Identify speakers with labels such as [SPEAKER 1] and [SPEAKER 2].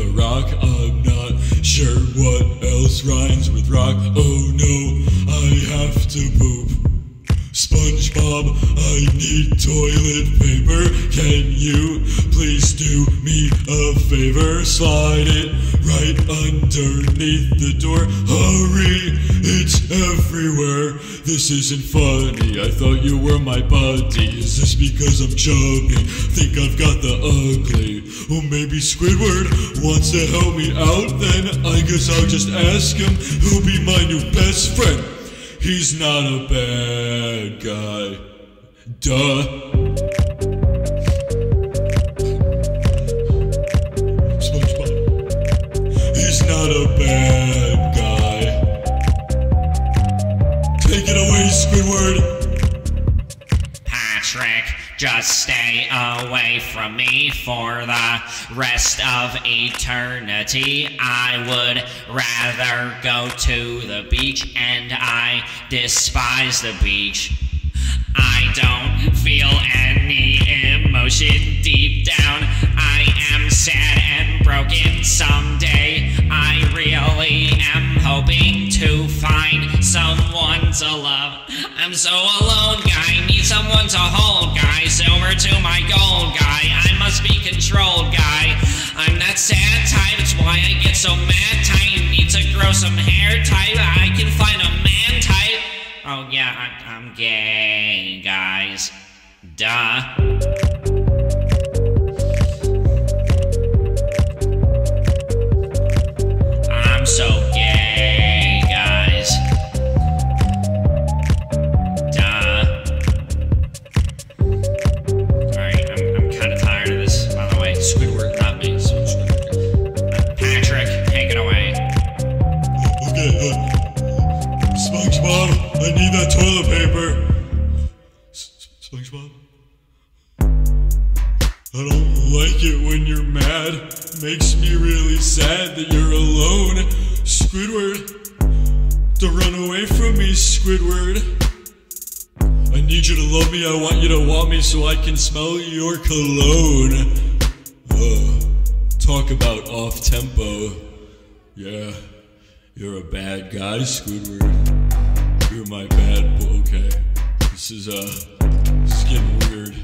[SPEAKER 1] a rock. I'm not sure what else rhymes with rock. Oh no, I have to poop. SpongeBob, I need toilet paper. Can you please do me a favor? Slide it right underneath the door. Hurry, it's everywhere. This isn't funny. I thought you were my buddy. Is this because I'm chubby? Think I've got the ugly. Well, maybe Squidward wants to help me out. Then I guess I'll just ask him who'll be my new best friend. He's not a bad guy. Duh. He's not a bad guy. Take it away, Squidward.
[SPEAKER 2] Patrick, just stay away from me for the rest of eternity. I would rather go to the beach, and I despise the beach. I don't feel any so alone, guy. Need someone to hold, guy. Silver to my gold, guy. I must be controlled, guy. I'm that sad type, it's why I get so mad. Type need to grow some hair type. I can find a man type. Oh yeah, I'm gay, guys. Duh.
[SPEAKER 1] SpongeBob, I need that toilet paper. SpongeBob? I don't like it when you're mad. Makes me really sad that you're alone. Squidward, don't run away from me, Squidward. I need you to love me. I want you to want me so I can smell your cologne. Uh, talk about off tempo. Yeah, you're a bad guy, Squidward. My bad. bo- Okay, this is uh, is getting weird.